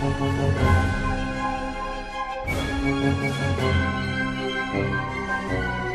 Thank you.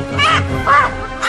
啊啊！